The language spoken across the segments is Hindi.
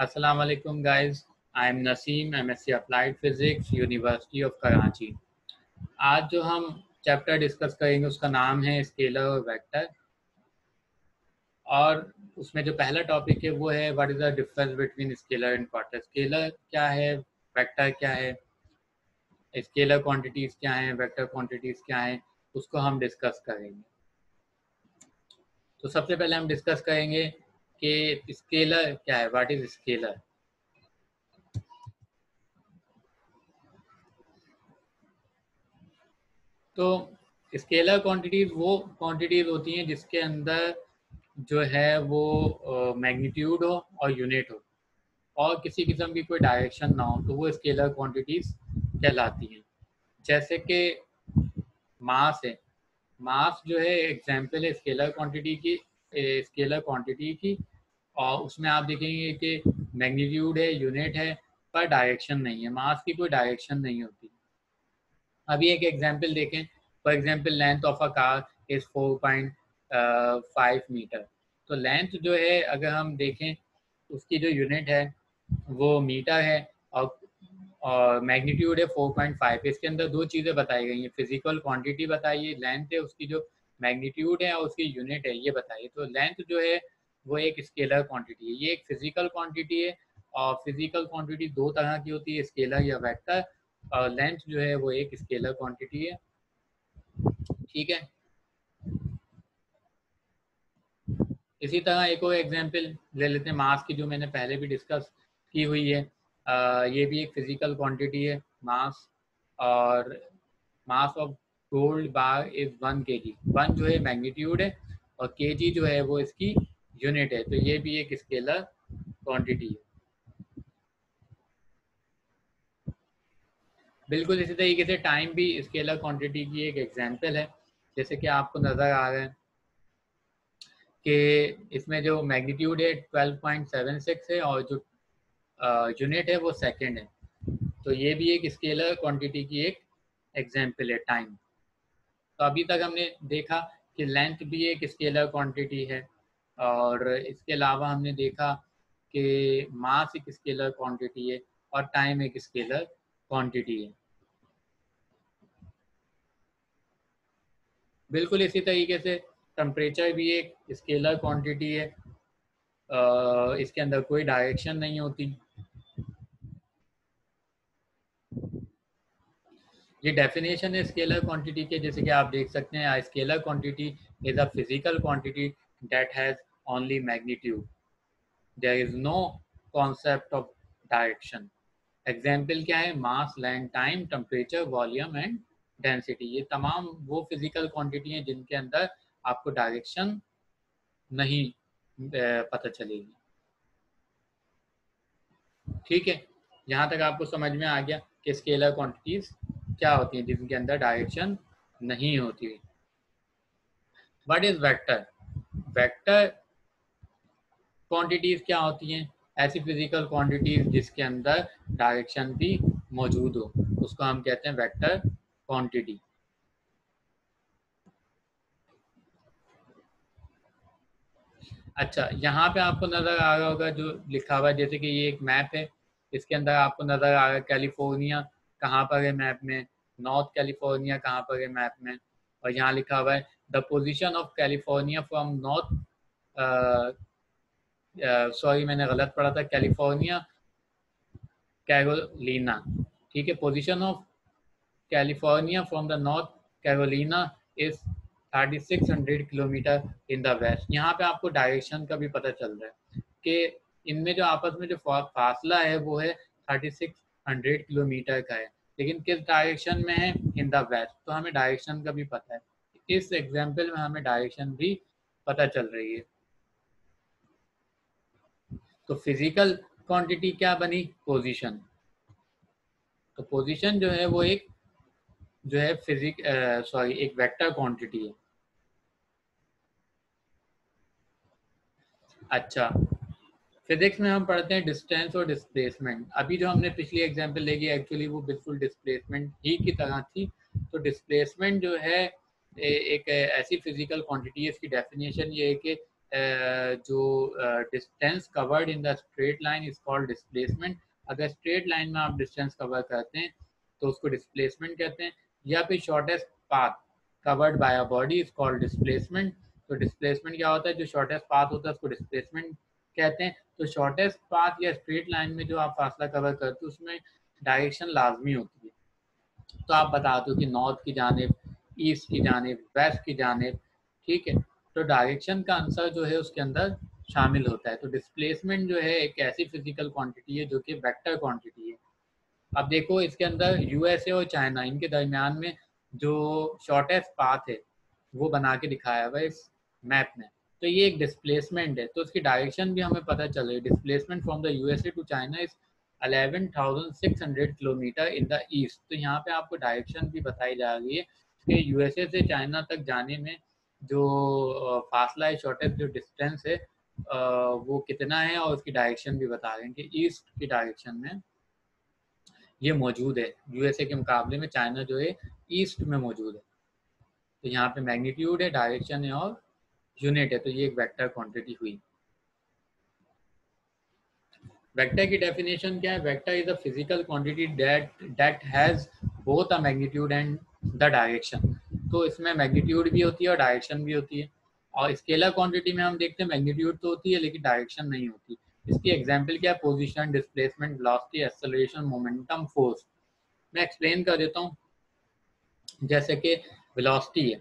Assalamu alaikum guys. I am Naseem, MSc Applied Physics, University of Karachi. आज जो हम चैप्टर डिस्कस करेंगे उसका नाम है स्केलर और वेक्टर और उसमें जो पहला टॉपिक है वो है what is the difference between scalar and quarter scalar क्या है? वेक्टर क्या है? स्केलर क्वांटिटीज क्या हैं? वेक्टर क्वांटिटीज क्या हैं? उसको हम डिस्कस करेंगे। तो सबसे पहले हम डिस्कस करेंगे कि स्केलर क्या है? व्हाट इज़ स्केलर तो स्केलर क्वांटिटीज वो क्वांटिटीज होती हैं जिसके अंदर जो है वो मैग्नीट्यूड uh, हो और यूनिट हो। और किसी किस्म की कोई डायरेक्शन ना हो तो वो स्केलर क्वांटिटीज कहलाती हैं। जैसे कि मास है। मास जो है एग्ज़ाम्पल है स्केलर क्वांटिटी की। स्केलर क्वांटिटी की, और उसमें आप देखेंगे कि मैग्नीट्यूड है यूनिट है, पर डायरेक्शन नहीं है मास की कोई डायरेक्शन नहीं होती। अभी एक एग्जांपल देखें for example length of a car is four point five metre तो लेंथ जो है, अगर हम देखें, उसकी जो यूनिट है, वो मीटर है, और और मैग्नीट्यूड है 4.5 इसके अंदर दो चीज़ें बताई गई हैं फ़िज़िकल क्वांटिटी बताइए लेंथ है, उसकी जो मैग्नीट्यूड है और उसकी यूनिट है ये बताइए। तो लेंथ जो है वो एक स्केलर क्वांटिटी है। ये एक फ़िज़िकल क्वांटिटी है और फ़िज़िकल क्वांटिटी दो तरह की होती है स्केलर या वेक्टर और लेंथ जो है वो एक स्केलर क्वांटिटी है। ठीक है? इसी तरह एक और एग्जांपल ले लेते हैं मास की जो मैंने पहले भी डिस्कस की हुई है। आ, ये भी एक फ़िज़िकल क्वांटिटी है मास और mass of gold bar is one K G one जो है मैग्नीट्यूड है और के जी जो है वो इसकी यूनिट है। तो ये भी एक स्केलर क्वांटिटी है। बिल्कुल इसी तरीके से टाइम भी स्केलर क्वांटिटी की एक एग्जांपल है। जैसे कि आपको नज़र आ रहा है कि इसमें जो मैग्नीट्यूड है 12.76 है और जो यूनिट है वो सेकंड है। तो ये भी एक स्केलर क्वांटिटी की एक एग्जांपल है टाइम तो अभी तक हमने देखा कि लेंथ भी एक स्केलर क्वांटिटी है और इसके अलावा हमने देखा कि मास एक स्केलर क्वांटिटी है और टाइम एक स्केलर क्वांटिटी है। बिल्कुल इसी तरीके से टेम्परेचर भी एक स्केलर क्वांटिटी है। इसके अंदर कोई डायरेक्शन नहीं होती। ये डेफिनेशन है स्केलर क्वांटिटी के, जैसे कि आप देख सकते हैं scalar quantity is a physical quantity that has only magnitude there is no concept of direction example क्या है? Mass land time temperature volume and density ये तमाम वो फ़िज़िकल क्वांटिटी हैं जिनके अंदर आपको डायरेक्शन नहीं पता चलेगी। ठीक है? यहाँ तक आपको समझ में आ गया कि स्केलर क्वांटिटीज क्या होती है? जिनके अंदर डायरेक्शन नहीं होती। What is vector vector quantities क्या होती हैं? ऐसी फ़िज़िकल क्वांटिटीज जिसके अंदर डायरेक्शन भी मौजूद हो। उसको हम कहते हैं वेक्टर क्वांटिटी अच्छा यहाँ पे आपको नज़र आ रहा होगा जो लिखा हुआ है, जैसे कि ये एक मैप है। इसके अंदर आपको नज़र आ रहा है कैलिफ़ोर्निया कहाँ पर है मैप में? नॉर्थ कैलिफ़ोर्निया कहाँ पर है मैप में? और यहाँ लिखा हुआ है the position of California from north sorry मैंने गलत पढ़ा था कैलिफ़ोर्निया कैरोलिना ठीक है position of California from the North Carolina is 3600 kilometre in the west यहाँ पे आपको डायरेक्शन का भी पता चल रहा है कि इनमें जो आपस में जो फासला है, वो है 3600 किलोमीटर का है। लेकिन किस डायरेक्शन में है? इन द वेस्ट तो हमें डायरेक्शन का भी पता है। इस एग्ज़ाम्पल में हमें डायरेक्शन भी पता चल रही है। तो फ़िज़िकल क्वांटिटी क्या बनी? पोजीशन तो पोजीशन जो है वो एक, जो है फिजिक सॉरी एक वेक्टर क्वांटिटी है। अच्छा। फिजिक्स में हम पढ़ते हैं डिस्टेंस और डिस्प्लेसमेंट। अभी जो हमने पिछली एग्जांपल लेगी एक्चुअली वो बिल्कुल डिस्प्लेसमेंट ही की तरह थी। तो डिस्प्लेसमेंट जो है ए, एक ऐसी फ़िज़िकल क्वांटिटी इसकी डेफिनेशन ये है कि जो distance covered in the straight line is called displacement अगर स्ट्रेट लाइन में आप डिस्टेंस कवर करते हैं तो उसको डिस्प्लेसमेंट कहते हैं। या फिर shortest path covered by a body is called displacement तो डिस्प्लेसमेंट क्या होता है? जो शॉर्टेस्ट पाथ होता है उसको डिस्प्लेसमेंट कहते हैं तो शॉर्टेस्ट पाथ या स्ट्रेट लाइन में जो आप फासला कवर करते हो, उसमें डायरेक्शन लाजमी होती है। तो आप बता दो कि नॉर्थ की जानब ईस्ट की जानब वेस्ट की जानब, ठीक है? तो डायरेक्शन का आंसर जो है, उसके अंदर शामिल होता है। तो डिस्प्लेसमेंट जो है, एक ऐसी फ़िज़िकल क्वांटिटी है, जो कि वेक्टर क्वांटिटी है। अब देखो, इसके अंदर यूएसए और चाइना इनके दरमियान में जो शॉर्टेस्ट पाथ है, वो बना के दिखाया हुआ इस मैप में। तो ये एक डिस्प्लेसमेंट है। तो उसकी डायरेक्शन भी हमें पता चल रही है। Displacement from the USA to China is 11,600 kilometre in the east तो यहाँ पे आपको डायरेक्शन भी बताई जा रही है कि यूएसए से चाइना तक जाने में जो फासला है शॉर्टेज जो डिस्टेंस है वो कितना है और उसकी डायरेक्शन भी बता रहे हैं कि ईस्ट की डायरेक्शन में ये मौजूद है। यूएसए के मुकाबले में चाइना जो है ईस्ट में मौजूद है। तो यहाँ पे मैग्नीट्यूड है डायरेक्शन है और यूनिट है तो ये एक वेक्टर क्वांटिटी हुई। वेक्टर की डेफिनेशन क्या है? Vector is a physical quantity that that has both a magnitude and the direction तो इसमें मैग्नीट्यूड भी होती है और डायरेक्शन भी होती है। और स्केलर क्वांटिटी में हम देखते हैं मैग्नीट्यूड तो होती है, लेकिन डायरेक्शन नहीं होती। इसकी एग्जांपल क्या है? Position displacement velocity acceleration momentum force मैं एक्सप्लेन कर देता हूँ। जैसे कि वेलोसिटी है।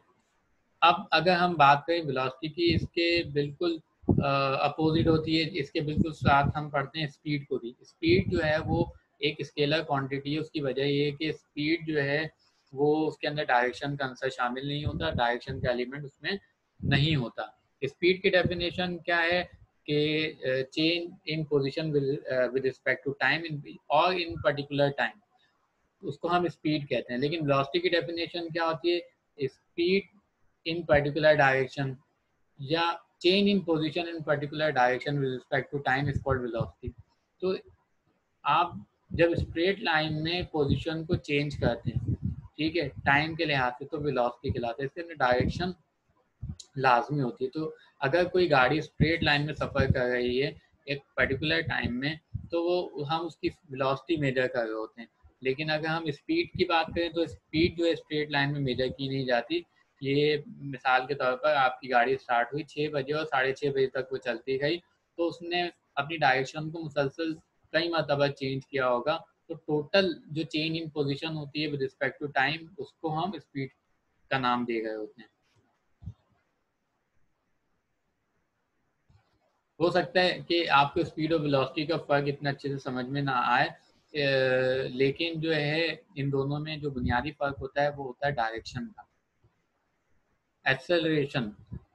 अब अगर हम बात करें वेलोसिटी की, इसके बिल्कुल अपोजिट होती है, इसके बिल्कुल साथ हम पढ़ते हैं स्पीड को भी। स्पीड जो है वो एक स्केलर क्वांटिटी है, उसकी वजह ये है कि स्पीड जो है वो उसके अंदर डायरेक्शन का आंसर शामिल नहीं होता डायरेक्शन का एलिमेंट उसमें नहीं होता। स्पीड की डेफिनेशन क्या है कि change in position with respect to time in और इन पर्टिकुलर टाइम उसको हम स्पीड कहते हैं, लेकिन वेलोसिटी की डेफिनेशन क्या होती है? स्पीड इन पर्टिकुलर डायरेक्शन या change in position in particular direction with respect to time is called velocity तो आप जब स्ट्रेट लाइन में पोजीशन को चेंज करते हैं, ठीक है टाइम के लिहाज से तो वेलोसिटी कहलाता है इसके अंदर डायरेक्शन लाजमी होती है। तो अगर कोई गाड़ी स्ट्रेट लाइन में सफ़र कर रही है एक पर्टिकुलर टाइम में तो वो, हम उसकी वेलोसिटी मेजर कर रहे होते हैं। लेकिन अगर हम स्पीड की बात करें तो स्पीड जो है स्ट्रेट लाइन में मेजर की नहीं जाती। ये मिसाल के तौर पर आपकी गाड़ी स्टार्ट हुई छः बजे और साढ़े छः बजे तक वो चलती गई तो उसने अपनी डायरेक्शन को मुसलसल कई मरतबा चेंज किया होगा। तो टोटल जो चेंज इन पोजिशन होती है विद रिस्पेक्ट टू टाइम उसको हम स्पीड का नाम दे गए होते हैं। हो सकता है कि आपको स्पीड और वेलोसिटी का फ़र्क इतना अच्छे से समझ में ना आए। लेकिन जो है, इन दोनों में जो बुनियादी फ़र्क होता है, वो होता है डायरेक्शन का। एक्सेलरेशन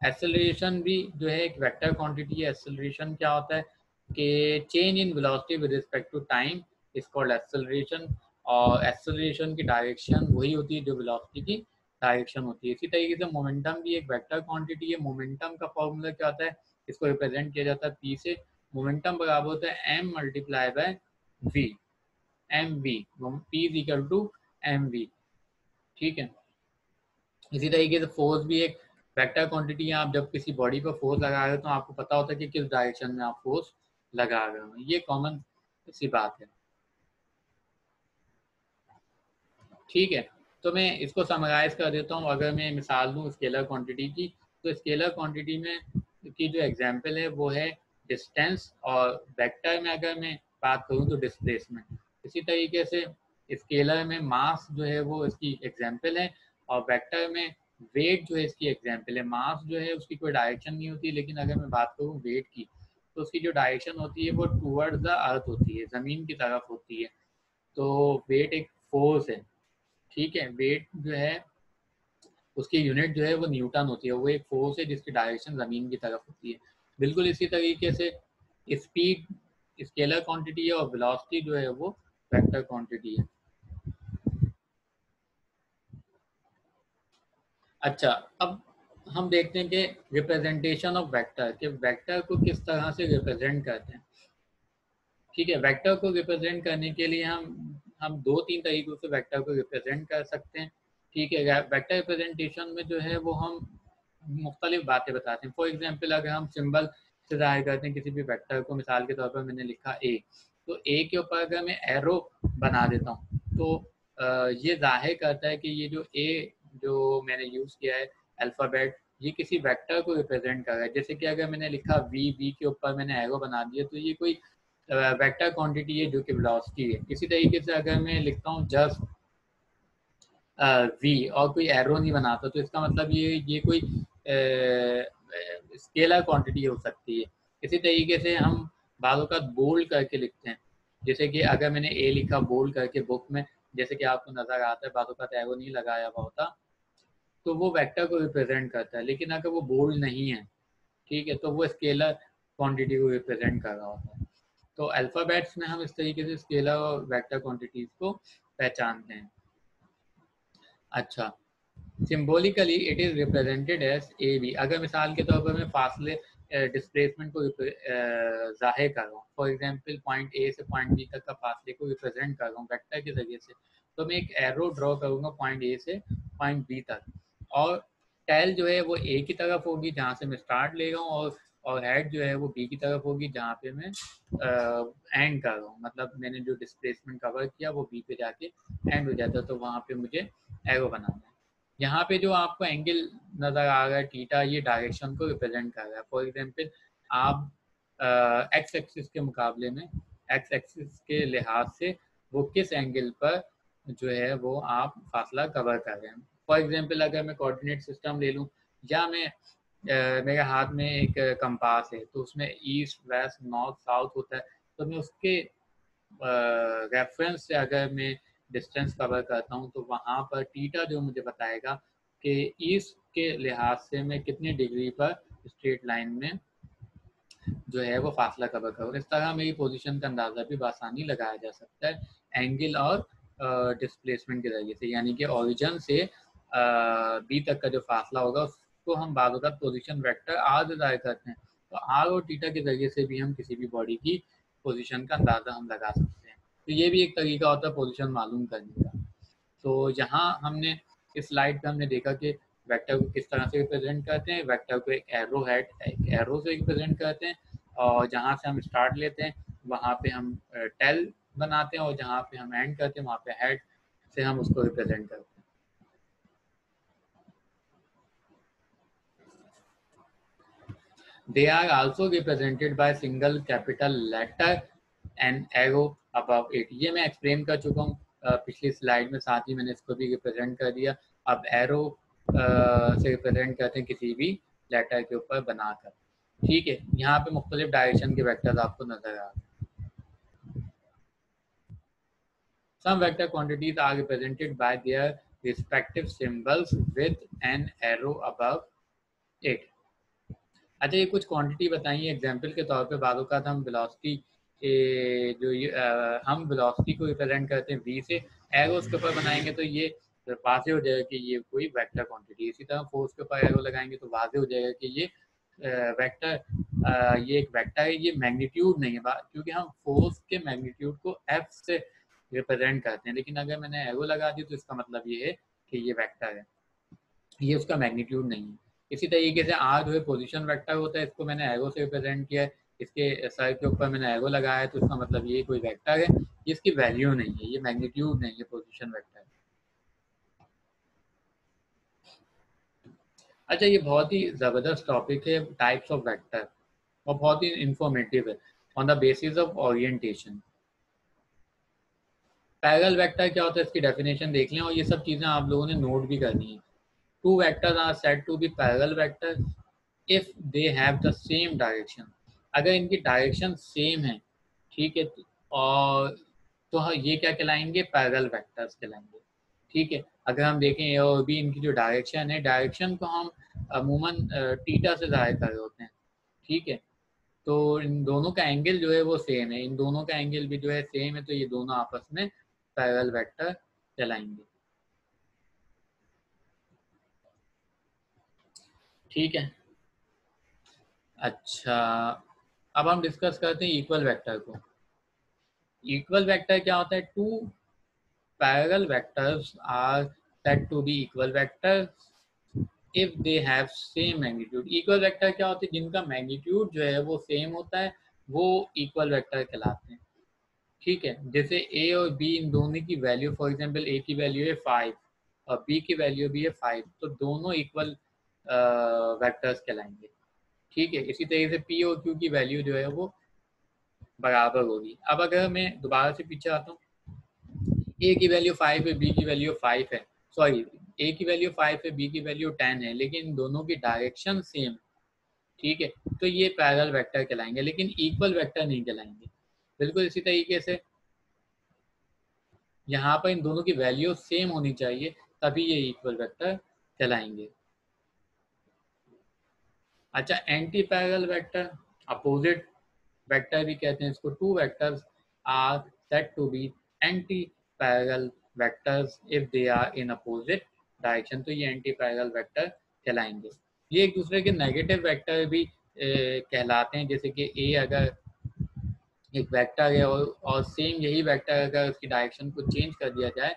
एक्सेलरेशन भी जो है एक वेक्टर क्वांटिटी है। एक्सेलरेशन क्या होता है? कि change in velocity with respect to time is called acceleration और एक्सेलरेशन की डायरेक्शन वही होती है जो वेलोसिटी की डायरेक्शन होती है। इसी तरीके से मोमेंटम भी एक वेक्टर क्वांटिटी है। मोमेंटम का फॉर्मूला क्या होता है? इसको रिप्रेजेंट किया जाता है पी से। मोमेंटम बराबर होता है m multiply by v m v p is equal to m v ठीक है? इसी तरीके से फोर्स भी एक वेक्टर क्वांटिटी है, आप जब किसी बॉडी पर फोर्स लगा रहे हो तो आपको पता होता है कि किस डायरेक्शन में आप फोर्स लगा रहे हो। ये कॉमन सी बात है। ठीक है तो मैं इसको समराइज कर देता हूँ। अगर मैं मिसाल दूँ स्केलर क्वांटिटी की तो स्केलर क्वांटिटी में की जो एग्जांपल है, वो है डिस्टेंस और वेक्टर में अगर मैं बात करूँ तो डिस्प्लेसमेंट इसी तरीके से स्केलर में मास जो है वो इसकी एग्ज़ाम्पल है। और वेक्टर में वेट जो है इसकी एग्ज़ाम्पल है। मास जो है उसकी कोई डायरेक्शन नहीं होती, लेकिन अगर मैं बात करूँ वेट की तो उसकी जो डायरेक्शन होती है वो टूवर्ड द अर्थ होती है, ज़मीन की तरफ़ होती है। तो वेट एक फोर्स है, ठीक है? वेट जो है, उसकी यूनिट जो है वो न्यूटन होती है, वो एक फोर्स है जिसकी डायरेक्शन ज़मीन की तरफ़ होती है। बिल्कुल इसी तरीके से स्पीड स्केलर क्वांटिटी है और वेलोसिटी जो है वो वेक्टर क्वांटिटी है। अच्छा अब हम देखते हैं कि रिप्रेजेंटेशन ऑफ़ वेक्टर कि वेक्टर को किस तरह से रिप्रेजेंट करते हैं। ठीक है वेक्टर को रिप्रेजेंट करने के लिए हम हम दो तीन तरीकों से वेक्टर को रिप्रेजेंट कर सकते हैं। ठीक है वेक्टर रिप्रेजेंटेशन में जो है वो हम मुख्तलिफ़ बातें बताते हैं। फॉर एग्ज़ाम्पल अगर हम सिम्बल से ज़ाहिर करते हैं किसी भी वेक्टर को, मिसाल के तौर पर मैंने लिखा ए तो ए के ऊपर अगर मैं एरो बना देता हूँ तो ये ज़ाहिर करता है कि ये जो ए जो मैंने यूज़ किया है अल्फ़ाबेट ये किसी वेक्टर को रिप्रेजेंट कर रहा है। जैसे कि अगर मैंने लिखा वी बी के ऊपर मैंने एरो बना दिया तो ये कोई वेक्टर क्वांटिटी है जो कि वेलोसिटी है। इसी तरीके से अगर मैं लिखता हूँ जस्ट वी और कोई एरो नहीं बनाता तो इसका मतलब ये ये कोई स्केलर क्वांटिटी हो सकती है। इसी तरीके से हम बालों का बोल्ड करके लिखते हैं। जैसे कि अगर मैंने ए लिखा बोल्ड करके बुक में, जैसे कि आपको नज़र आता है, बालों का एरो नहीं लगाया हुआ होता। तो वो वेक्टर को रिप्रेजेंट करता है, लेकिन अगर वो बोल्ड नहीं है, ठीक है तो वो स्केलर क्वांटिटी को रिप्रेजेंट कर रहा होता है। तो अल्फ़ाबेट्स में हम इस तरीके से स्केलर और वेक्टर क्वांटिटीज को पहचानते हैं। अच्छा symbolically it is represented as A B अगर मिसाल के तौर पर मैं फासले डिस्प्लेसमेंट को ज़ाहिर कर रहा हूँ फॉर एग्ज़ाम्पल पॉइंट ए से पॉइंट बी तक का फासले को रिप्रेजेंट कर रहा हूँ वेक्टर के ज़रिए से तो मैं एक एरो ड्रॉ करूँगा पॉइंट ए से पॉइंट बी तक। और टेल जो है वो ए की तरफ़ होगी, जहाँ से मैं स्टार्ट ले रहा हूँ और और हेड जो है वो बी की तरफ़ होगी, जहाँ पे मैं एंड कर रहा हूँ। मतलब मैंने जो डिस्प्लेसमेंट कवर किया, वो बी पे जाके एंड हो जाता है तो वहाँ पे मुझे एरो बनाना है। यहाँ पे जो आपको एंगल नज़र आ रहा है टीटा ये डायरेक्शन को रिप्रेजेंट कर रहा है। फॉर एग्ज़ाम्पल आप एक्स एक्सिस के मुकाबले में एक्स एक्सिस के लिहाज से वो किस एंगल पर जो है वो आप फासला कवर कर रहे हैं। फॉर एग्ज़ाम्पल अगर मैं कोऑर्डिनेट सिस्टम ले लूँ, या मैं मेरे हाथ में एक कंपास है तो उसमें ईस्ट वेस्ट नॉर्थ साउथ होता है तो मैं उसके रेफरेंस से अगर मैं डिस्टेंस कवर करता हूँ तो वहाँ पर टीटा जो मुझे बताएगा कि ईस्ट के लिहाज से मैं कितने डिग्री पर स्ट्रेट लाइन में जो है वो फासला कवर करूँ। इस तरह मेरी पोजीशन का अंदाज़ा भी आसानी लगाया जा सकता है एंगल और डिस्प्लेसमेंट के ज़रिए से, यानी कि ओरिजिन से बी तक का जो फासला होगा, उसको हम बाद पोजिशन वैक्टर से ज़ाहिर करते हैं। तो आर और टीटा के ज़रिए से भी हम किसी भी बॉडी की पोजिशन का अंदाज़ा हम लगा सकते हैं। तो ये भी एक तरीका होता है पोजिशन मालूम करने का। तो यहाँ हमने इस स्लाइड पे हमने देखा कि वेक्टर को किस तरह से रिप्रेजेंट करते हैं। वेक्टर को एक एरो हेड एक एरो से रिप्रेजेंट करते हैं और जहाँ से हम स्टार्ट लेते हैं, वहाँ पे हम टेल बनाते हैं और जहाँ पे हम एंड करते हैं, वहाँ पे हेड से हम उसको रिप्रेजेंट करते हैं। They are also represented by single capital letter and arrow above it. ये मैं एक्सप्लेन कर चुका हूँ पिछली स्लाइड में साथ ही मैंने इसको भी रिप्रेजेंट कर दिया अब एरो से रिप्रेजेंट करते हैं किसी भी लेटर के ऊपर बनाकर ठीक है यहाँ पे मुख्तलिफ़ डायरेक्शन के वेक्टर्स आपको नज़र आ रहे Some vector quantities are represented by their respective symbols with an arrow above it. अच्छा ये कुछ क्वांटिटी बताइए एग्जांपल के तौर पे बालों का हम वेलोसिटी जो ये आ, हम वेलोसिटी को रिप्रेजेंट करते हैं वी से एरो उसके ऊपर बनाएँगे तो ये वाजे हो जाएगा कि ये कोई वेक्टर क्वांटिटी इसी तरह फोर्स के ऊपर एरो लगाएँगे तो वाजे हो जाएगा कि ये वेक्टर ये एक वेक्टर है ये मैग्नीट्यूड नहीं है। क्योंकि हम फोर्स के मैग्नीट्यूड को एफ़ से रिप्रेजेंट करते हैं लेकिन अगर मैंने एरो लगा दी तो इसका मतलब ये है कि ये वेक्टर है। ये उसका मैग्नीट्यूड नहीं है। इसी तरीके से आज जो है पोजिशन वेक्टर होता है, इसको मैंने एगो से रिप्रेजेंट किया है, इसके सर के ऊपर मैंने एगो लगाया है तो इसका मतलब ये कोई वेक्टर है इसकी वैल्यू नहीं है, ये मैग्नीट्यूड नहीं है पोजिशन वेक्टर अच्छा ये बहुत ही ज़बरदस्त टॉपिक है टाइप्स ऑफ़ वेक्टर और बहुत ही इंफॉर्मेटिव है on the basis of orientation parallel vector क्या होता है, इसकी डेफिनेशन देख लें, और ये सब चीज़ें आप लोगों ने नोट भी करनी है। Two vectors are said to be parallel vector if they have the same direction अगर इनकी डायरेक्शन सेम है, ठीक है और तो ये क्या कहलाएँगे? पैरल वेक्टर्स कहलाएँगे, ठीक है? अगर हम देखें और भी इनकी जो डायरेक्शन है डायरेक्शन को हम अमूमन टीटा से ज़ाहिर कर रहे होते हैं, ठीक है? तो इन दोनों का एंगल जो है वो सेम है। इन दोनों का एंगल भी जो है सेम है तो ये दोनों आपस में पैरल वेक्टर चलाएँगे ठीक है। अच्छा अब हम डिस्कस करते हैं इक्वल वेक्टर को। इक्वल वेक्टर क्या होता है? Two parallel vectors are said to be equal vectors if they have same magnitude equal vector क्या होते हैं? जिनका मैग्नीट्यूड जो है वो सेम होता है, वो इक्वल वेक्टर कहलाते हैं। ठीक है? जैसे ए और बी इन दोनों की वैल्यू फॉर एग्जांपल ए की वैल्यू है फाइव और बी की वैल्यू भी है फाइव तो दोनों इक्वल वेक्टर्स कहलाएँगे। ठीक है, इसी तरीके से पी और क्यू की वैल्यू जो है वो बराबर होगी। अब अगर मैं दोबारा से पीछे आता हूँ ए की वैल्यू फाइव है बी की वैल्यू फाइव है। सॉरी ए की वैल्यू फाइव है बी की वैल्यू टेन है, लेकिन दोनों की डायरेक्शन सेम ठीक है तो ये पैरल वेक्टर कहलाएँगे, लेकिन इक्वल वेक्टर नहीं कहलाएँगे। बिल्कुल इसी तरीके से यहाँ पर इन दोनों की वैल्यू सेम होनी चाहिए, तभी ये इक्वल वेक्टर कहलाएँगे। अच्छा anti parallel vector opposite vector भी कहते हैं इसको two vectors are said to be anti parallel vectors if they are in opposite direction तो ये एंटी पैरल वेक्टर कहलाएँगे। ये एक दूसरे के नेगेटिव वेक्टर भी ए, कहलाते हैं। जैसे कि ए अगर एक वेक्टर है और, और सेम यही वेक्टर अगर उसकी डायरेक्शन को चेंज कर दिया जाए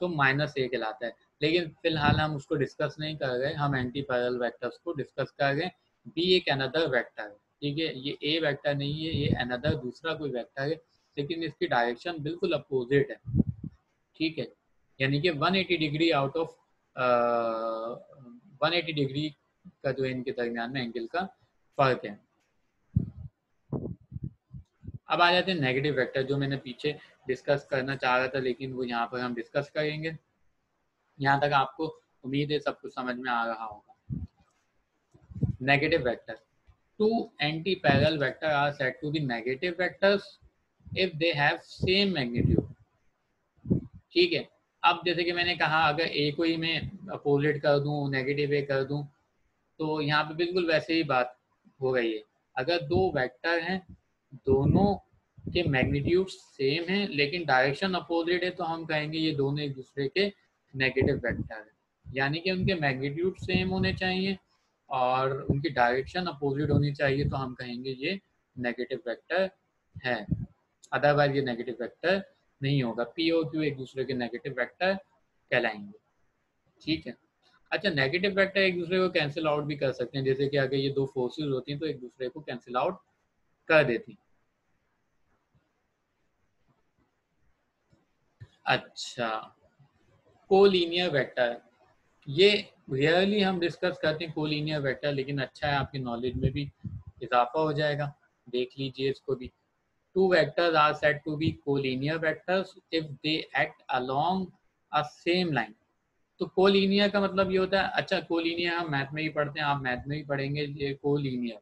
तो माइनस ए कहलाता है। लेकिन फ़िलहाल हम उसको डिस्कस नहीं कर रहे हम एंटी पैरल वेक्टर्स को डिस्कस कर रहे हैं। बी एक अनदर वेक्टर है। ठीक है? ये ए वेक्टर नहीं है, ये अनदर दूसरा कोई वेक्टर है, लेकिन इसकी डायरेक्शन बिल्कुल अपोजिट है। ठीक है? यानी कि 180 डिग्री आउट ऑफ़ 180 डिग्री का जो इनके दरमियान में एंगल का फ़र्क है। अब आ जाते हैं नेगेटिव वेक्टर जो मैंने पीछे डिस्कस करना चाह रहा था, लेकिन वो यहाँ पर हम डिस्कस करेंगे। यहाँ तक आपको उम्मीद है सब कुछ समझ में आ रहा होगा। Vector two anti parallel vector are said to be negative vectors if they have same magnitude ठीक है? अब जैसे कि मैंने कहा, अगर ए को ही मैं अपोजिट कर दूँ नेगेटिव ए कर दूँ तो यहाँ पे बिल्कुल वैसे ही बात हो गई है। अगर दो वेक्टर हैं, दोनों के मैग्नीट्यूड सेम है, लेकिन डायरेक्शन अपोजिट है तो हम कहेंगे ये दोनों एक दूसरे के नेगेटिव वेक्टर है। यानी कि उनके मैग्नीट्यूड सेम होने चाहिए। और उनकी डायरेक्शन अपोजिट होनी चाहिए तो हम कहेंगे ये नेगेटिव वेक्टर है। अदरवाइज़ ये नेगेटिव वेक्टर नहीं होगा। पी ओ क्यू एक दूसरे के नेगेटिव वेक्टर कहलाएँगे। ठीक है? अच्छा नेगेटिव वेक्टर एक दूसरे को कैंसिल आउट भी कर सकते हैं। जैसे कि अगर ये दो फोर्सेस होती हैं तो एक दूसरे को कैंसिल आउट कर देती अच्छा कोलिनियर वेक्टर ये रियरली हम डिस्कस करते हैं कोलिनियर वेक्टर लेकिन अच्छा है आपकी नॉलेज में भी इजाफा हो जाएगा। देख लीजिए इसको भी। Two vectors are said to be collinear vectors if they act along a same line. तो कोलिनियर का मतलब ये होता है अच्छा कोलिनियर हम मैथ में ही पढ़ते हैं, आप मैथ में भी पढ़ेंगे ये कोलिनियर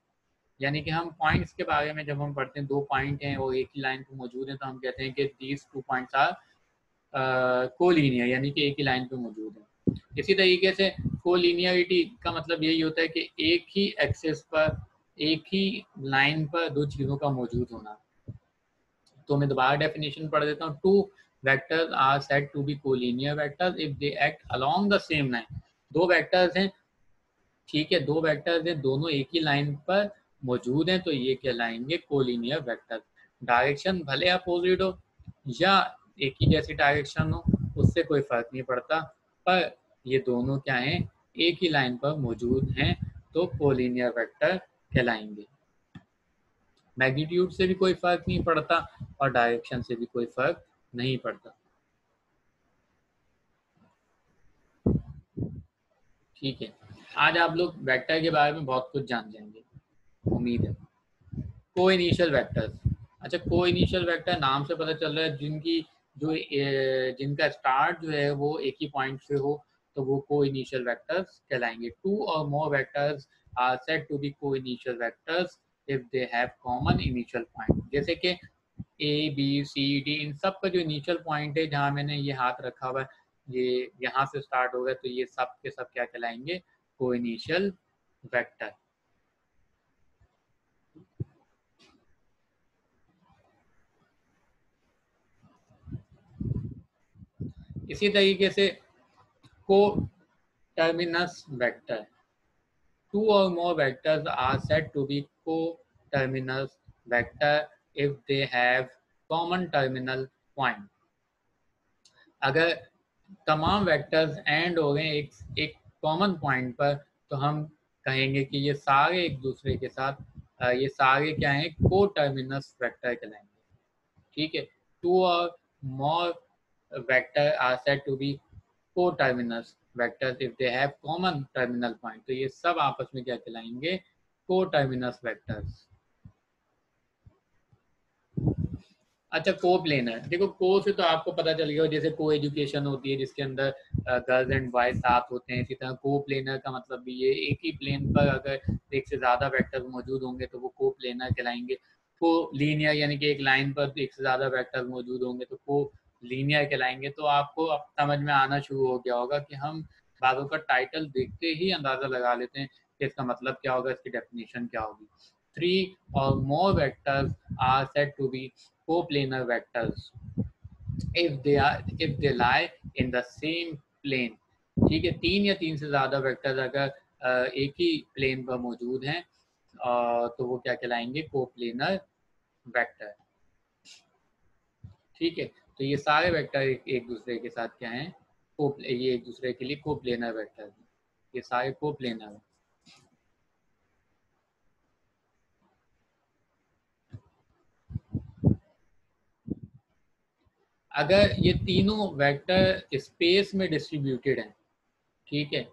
यानी कि हम पॉइंट्स के बारे में जब हम पढ़ते हैं, दो पॉइंट हैं, वो एक ही लाइन पे मौजूद हैं तो हम कहते हैं कि these two points are collinear यानी कि एक ही लाइन पे मौजूद है। इसी तरीके से कोलिनियरिटी का मतलब यही होता है कि एक ही एक्सेस पर, एक ही लाइन पर दो चीज़ों का मौजूद होना। तो मैं दोबारा डेफिनेशन पढ़ देता हूँ। Two vectors are said to be collinear vectors if they act along the same line दो वेक्टर्स हैं, ठीक है, दो वेक्टर्स हैं, दोनों एक ही लाइन पर मौजूद हैं तो ये कहलाएँगे कोलिनियर वेक्टर डायरेक्शन भले अपोजिट हो, या एक ही जैसी डायरेक्शन हो, उससे कोई फ़र्क नहीं पड़ता, पर ये दोनों क्या हैं? एक ही लाइन पर मौजूद हैं तो कोलिनियर वेक्टर कहलाएँगे। मैग्नीट्यूड से भी कोई फ़र्क नहीं पड़ता और डायरेक्शन से भी कोई फ़र्क नहीं पड़ता। ठीक है। आज आप लोग वेक्टर के बारे में बहुत कुछ जान जाएँगे। उम्मीद है। को इनिशियल वैक्टर्स। अच्छा को इनिशियल वैक्टर नाम से पता चल रहा है जिनकी जो जिनका स्टार्ट जो है वो एक ही पॉइंट से हो तो वो को initial vectors कहलाएँगे। Two or more vectors are said to be coinitial vectors if they have common initial point जैसे कि ए बी सी डी इन सब का जो इनिशियल पॉइंट है, जहाँ मैंने ये हाथ रखा हुआ है ये यहाँ से स्टार्ट होगा तो ये सब के सब क्या कहलाएँगे? को इनिशियल वैक्टर इसी तरीके से coterminous vector two or more vectors are said to be co-terminal vector if they have common terminal point. अगर तमाम वेक्टर्स एंड हो गए एक एक कॉमन पॉइंट पर तो हम कहेंगे कि ये सारे एक दूसरे के साथ ये सारे क्या हैं? को टर्मिनस वेक्टर कहलाएँगे। ठीक है? Two or more vector are said to be coterminous vectors if they have common terminal point तो ये सब आपस में क्या कहलाएँगे? को टर्मिनस वेक्टर्स अच्छा को प्लेनर देखो को से तो आपको पता चल गया, जैसे को एजुकेशन होती है, जिसके अंदर गर्ल्स एंड बॉयज़ साथ होते हैं, इसी तरह को प्लेनर का मतलब भी ये एक ही प्लेन पर अगर एक से ज़्यादा वेक्टर मौजूद होंगे तो वो को प्लेनर कहलाएँगे। को लीनियर यानी कि एक लाइन पर एक से ज़्यादा वेक्टर मौजूद होंगे तो को लीनियर कहलाएँगे तो आपको अब समझ में आना शुरू हो गया होगा कि हम बातों का टाइटल देखते ही अंदाज़ा लगा लेते हैं कि इसका मतलब क्या होगा, इसकी डेफिनेशन क्या होगी। Three or more vectors are said to be coplanar vectors if they are, if they lie in the same plane ठीक है, तीन या तीन से ज़्यादा वेक्टर्स अगर एक ही प्लेन पर मौजूद हैं तो वो क्या कहलाएँगे? कोप्लेनर वेक्टर ठीक है तो ये सारे वेक्टर एक, दूसरे के साथ क्या हैं? को ये एक दूसरे के लिए कोप्लेनर वेक्टर ये सारे कोप्लेनर हैं। अगर ये तीनों वेक्टर स्पेस में डिस्ट्रीब्यूटेड हैं ठीक है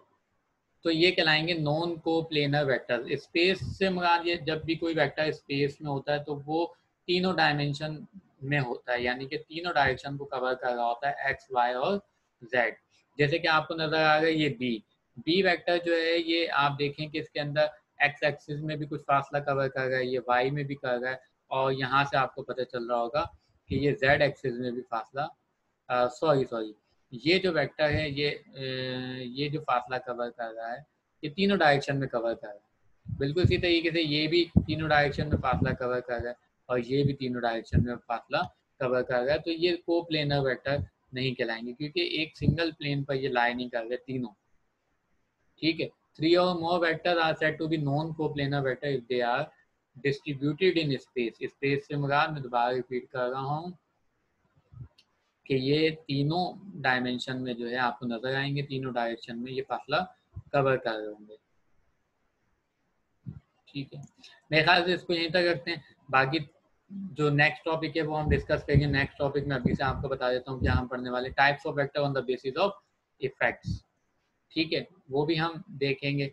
तो ये कहलाएँगे नॉन को प्लेनर वेक्टर स्पेस से मुराद ये जब भी कोई वेक्टर स्पेस में होता है तो वो तीनों डायमेंशन में होता है, यानी कि तीनों डायरेक्शन को कवर कर रहा होता है एक्स वाई और जेड जैसे कि आपको नज़र आ रहा है ये बी बी वेक्टर जो है, ये आप देखें कि इसके अंदर एक्स एक्सिस में भी कुछ फासला कवर कर रहा है, ये वाई में भी कर रहा है, और यहाँ से आपको पता चल रहा होगा कि ये जेड एक्सिस में भी फासला सॉरी सॉरी ये जो वेक्टर है, ये ये जो फासला कवर कर रहा है, ये तीनों डायरेक्शन में कवर कर रहा है। बिल्कुल इसी तरीके से ये भी तीनों डायरेक्शन में फासला कवर कर रहा है। और ये भी तीनों डायरेक्शन में फासला कवर कर रहा है। तो ये को प्लेनर वेक्टर नहीं कहलाएँगे, क्योंकि एक सिंगल प्लेन पर ये लाई नहीं कर रहे तीनों। ठीक है? Three or more vector are said to be non coplanar vector if they are distributed in space space से मुराद, मैं दोबारा रिपीट कर रहा हूँ कि ये तीनों डायमेंशन में जो है आपको नज़र आएँगे, तीनों डायरेक्शन में ये फासला कवर कर रहे होंगे। ठीक है? मेरे ख्याल से इसको यहीं तक रखते हैं। बाकी जो नेक्स्ट टॉपिक है वो हम डिस्कस करेंगे नेक्स्ट टॉपिक में। अभी से आपको बता देता हूँ क्या हम पढ़ने वाले types of vector on the basis of effects ठीक है? वो भी हम देखेंगे।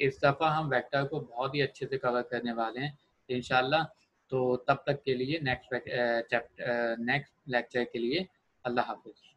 इस दफ़ा हम वेक्टर को बहुत ही अच्छे से कवर करने वाले हैं इन तो तब तक के लिए नेक्स्ट चैप्टर नेक्स्ट लेक्चर के लिए अल्लाह हाफिज़।